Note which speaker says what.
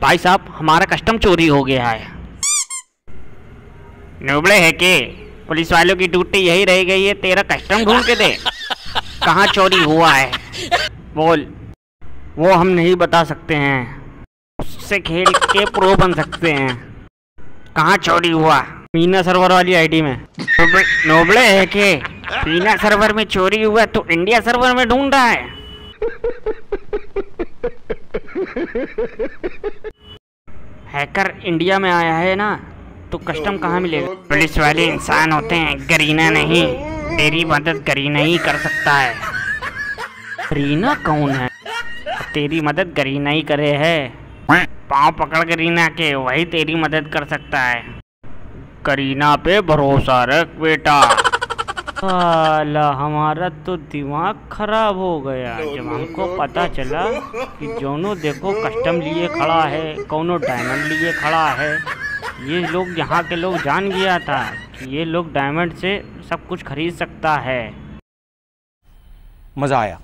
Speaker 1: भाई साहब हमारा कस्टम चोरी हो गया है। नोबड़े है के? पुलिस वालों की ड्यूटी यही रह गई है तेरा कस्टम ढूंढ के दे। कहाँ चोरी हुआ है? बोल। वो हम नहीं बता सकते हैं। उससे खेल के प्रो बन सकते हैं। कहाँ चोरी हुआ? मीना सर्वर वाली आईडी में। नोबड़े, है के? मीना सर्वर में चोरी हुआ तो इंडिया सर्वर में ढूंढ रहा है। हैकर इंडिया में आया है ना तो कस्टम कहाँ मिलेगा? पुलिस वाले इंसान होते हैं गरीना नहीं। तेरी मदद गरीना ही कर सकता है। गरीना कौन है? तेरी मदद गरीना ही करे है। पाँव पकड़ गरीना के वही तेरी मदद कर सकता है। करीना पे भरोसा रख बेटा। हमारा तो दिमाग खराब हो गया। जब हमको पता चला कि जोनो देखो कस्टम लिए खड़ा है कौनो डायमंड लिए खड़ा है ये लोग यहाँ के लोग जान गया था कि ये लोग डायमंड से सब कुछ खरीद सकता है।
Speaker 2: मज़ा आया।